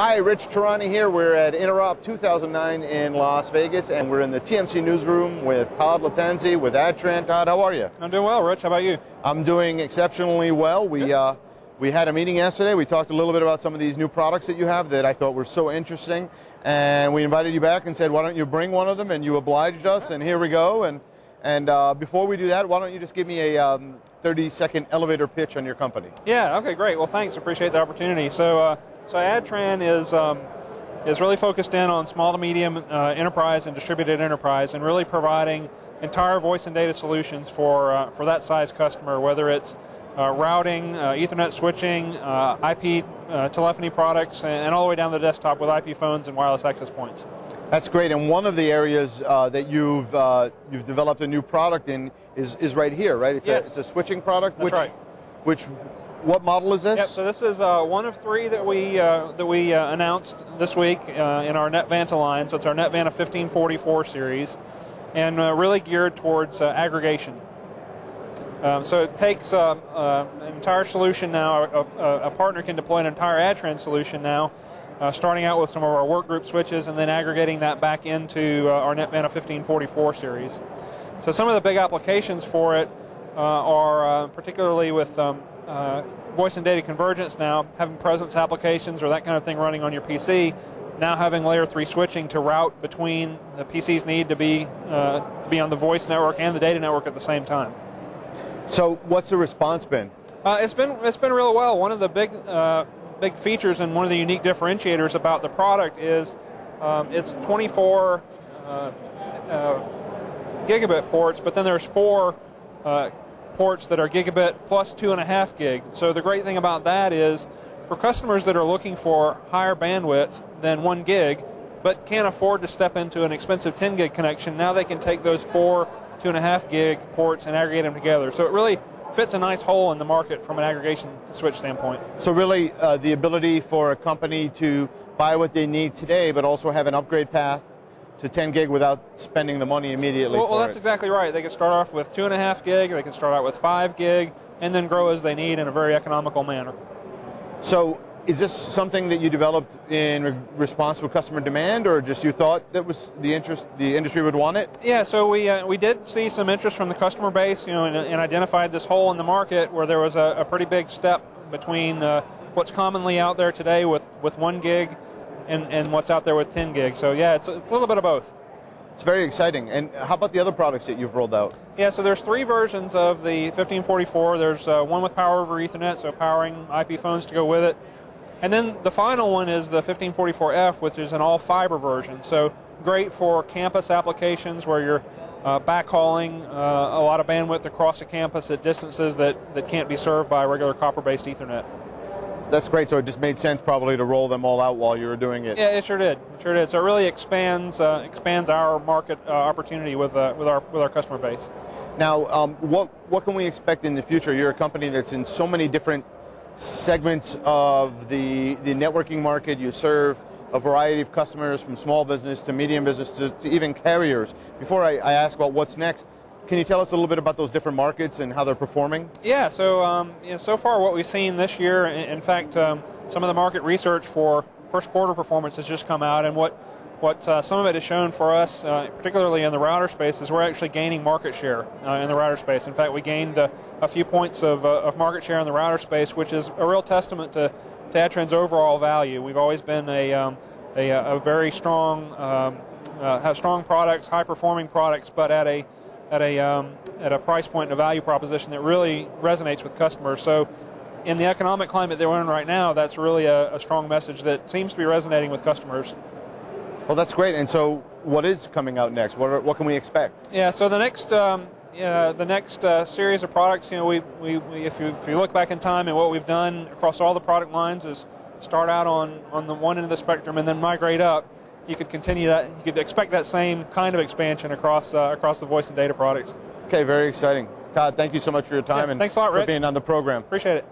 Hi, Rich Tehrani here. We're at Interop 2009 in Las Vegas, and we're in the TMC newsroom with Todd Lattanzi with Adtran. Todd, how are you? I'm doing well, Rich. How about you? I'm doing exceptionally well. We uh, we had a meeting yesterday. We talked a little bit about some of these new products that you have that I thought were so interesting, and we invited you back and said, why don't you bring one of them? And you obliged us, and here we go. And and uh, before we do that, why don't you just give me a um, 30 second elevator pitch on your company? Yeah. Okay. Great. Well, thanks. Appreciate the opportunity. So. Uh, so Adtran is um, is really focused in on small to medium uh, enterprise and distributed enterprise, and really providing entire voice and data solutions for uh, for that size customer, whether it's uh, routing, uh, Ethernet switching, uh, IP uh, telephony products, and, and, all the way down to the desktop with IP phones and wireless access points. That's great. And one of the areas that you've you've developed a new product in is, is right here, right? It's, yes. a, it's a switching product. That's which, right. Which what model is this? Yep, so this is uh, one of three that we uh, that we uh, announced this week uh, in our NetVanta line. So it's our NetVanta 1544 series, and uh, really geared towards uh, aggregation. Um, so it takes an entire solution now. A, a, partner can deploy an entire Adtran solution now, starting out with some of our workgroup switches, and then aggregating that back into our NetVanta 1544 series. So some of the big applications for it are particularly with um, uh, voice and data convergence now, having presence applications or that kind of thing running on your PC, now having layer three switching to route between the PC's need to be uh, to be on the voice network and the data network at the same time. So, what's the response been? Uh, it's been it's been really well. One of the big uh, big features and one of the unique differentiators about the product is um, it's 24 uh, uh, gigabit ports, but then there's four ports that are gigabit plus two and a half gig. So the great thing about that is for customers that are looking for higher bandwidth than one gig, but can't afford to step into an expensive 10 gig connection, now they can take those four two and a half gig ports and aggregate them together. So it really fits a nice hole in the market from an aggregation switch standpoint. So really, uh, the ability for a company to buy what they need today, but also have an upgrade path to 10 gig without spending the money immediately. Well, well that's it. exactly right. They can start off with two and a half gig, they can start out with five gig, and then grow as they need in a very economical manner. So, is this something that you developed in re- response to customer demand, or just you thought that was the interest the industry would want it? Yeah, so we uh, we did see some interest from the customer base, you know, and, and identified this hole in the market where there was a, a pretty big step between uh, what's commonly out there today with with one gig and, and what's out there with 10 gig. So yeah, it's, it's a little bit of both. It's very exciting. And how about the other products that you've rolled out? Yeah, so there's three versions of the 1544. There's uh, one with power over Ethernet, so powering IP phones to go with it. And then the final one is the 1544F, which is an all fiber version. So great for campus applications where you're uh, backhauling uh, a lot of bandwidth across a campus at distances that, that can't be served by regular copper based Ethernet. That's great. So it just made sense probably to roll them all out while you were doing it. Yeah, it sure did. It sure did. So it really expands uh, expands our market uh, opportunity with uh, with our with our customer base. Now, um, what what can we expect in the future? You're a company that's in so many different segments of the the networking market. You serve a variety of customers from small business to medium business to, to even carriers. Before I, I ask about what's next, can you tell us a little bit about those different markets and how they're performing? Yeah, so um, you know, so far what we've seen this year, in fact, um, some of the market research for first quarter performance has just come out, and what what uh, some of it has shown for us, uh, particularly in the router space, is we're actually gaining market share uh, in the router space. In fact, we gained a few points of, uh, of market share in the router space, which is a real testament to, to Adtran's overall value. We've always been a, um, a, a, very strong, um, uh, have strong products, high performing products, but at a at a um, at a price point and a value proposition that really resonates with customers. So, in the economic climate that we're in right now, that's really a, a strong message that seems to be resonating with customers. Well, that's great. And so, what is coming out next? What, are, what can we expect? Yeah. So the next. Um, uh, the next uh, series of products, you know, we, we, we, if, you, if you look back in time and what we've done across all the product lines is start out on, on the one end of the spectrum and then migrate up you could continue that. You could expect that same kind of expansion across uh, across the voice and data products. Okay, very exciting. Todd, thank you so much for your time yeah, and thanks a lot, Rick. for being on the program. Appreciate it.